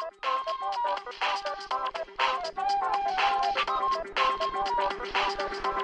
Thank you.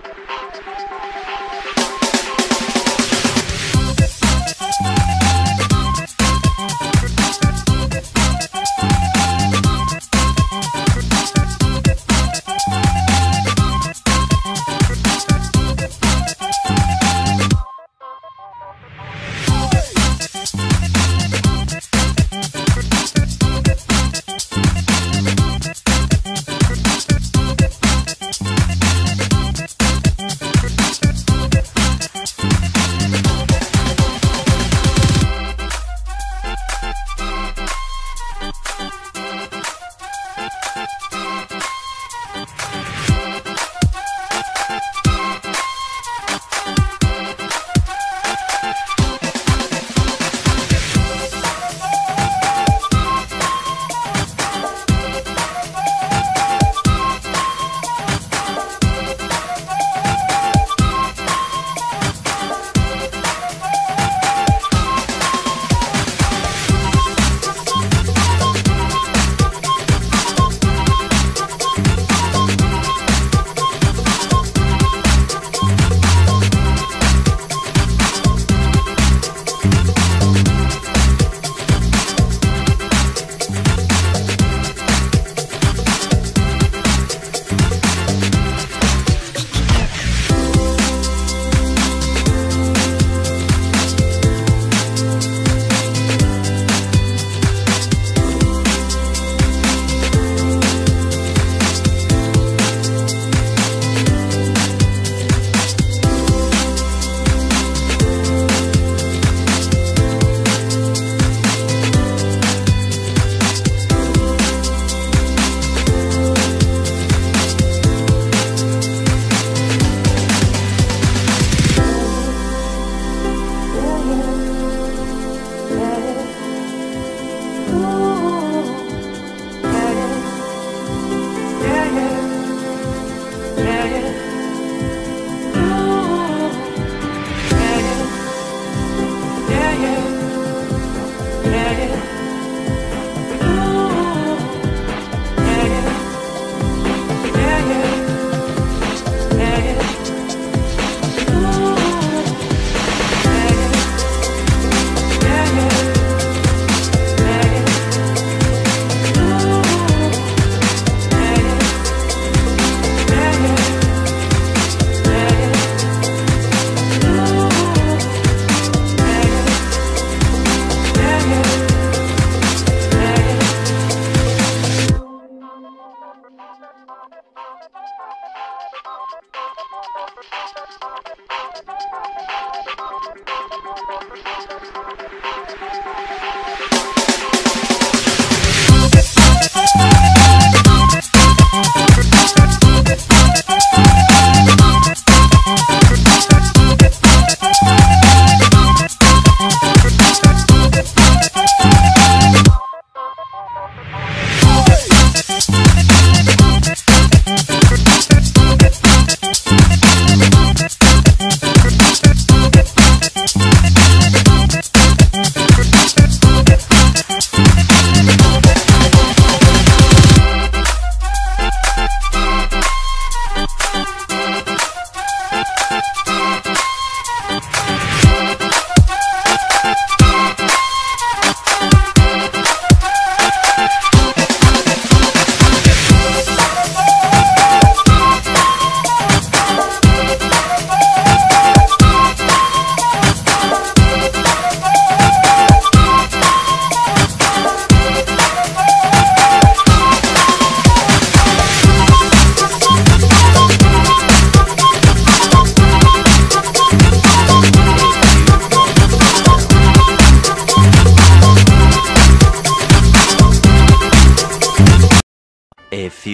A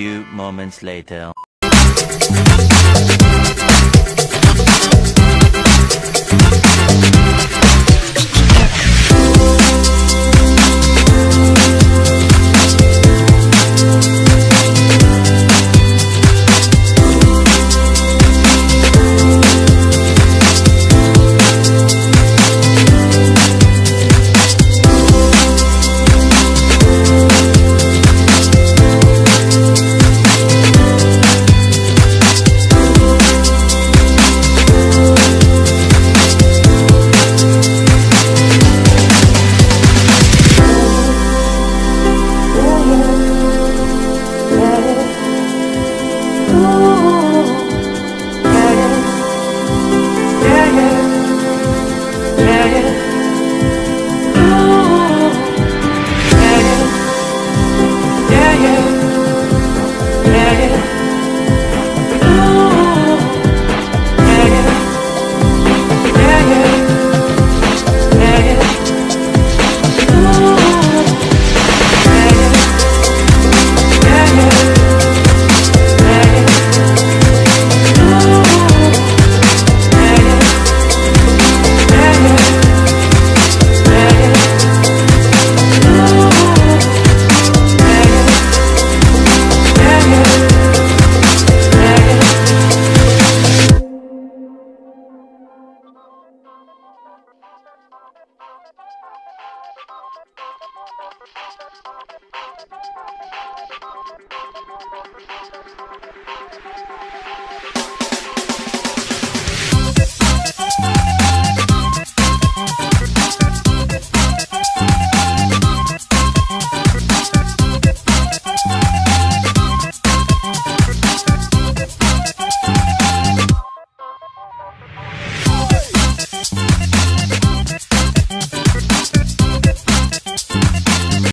few moments later.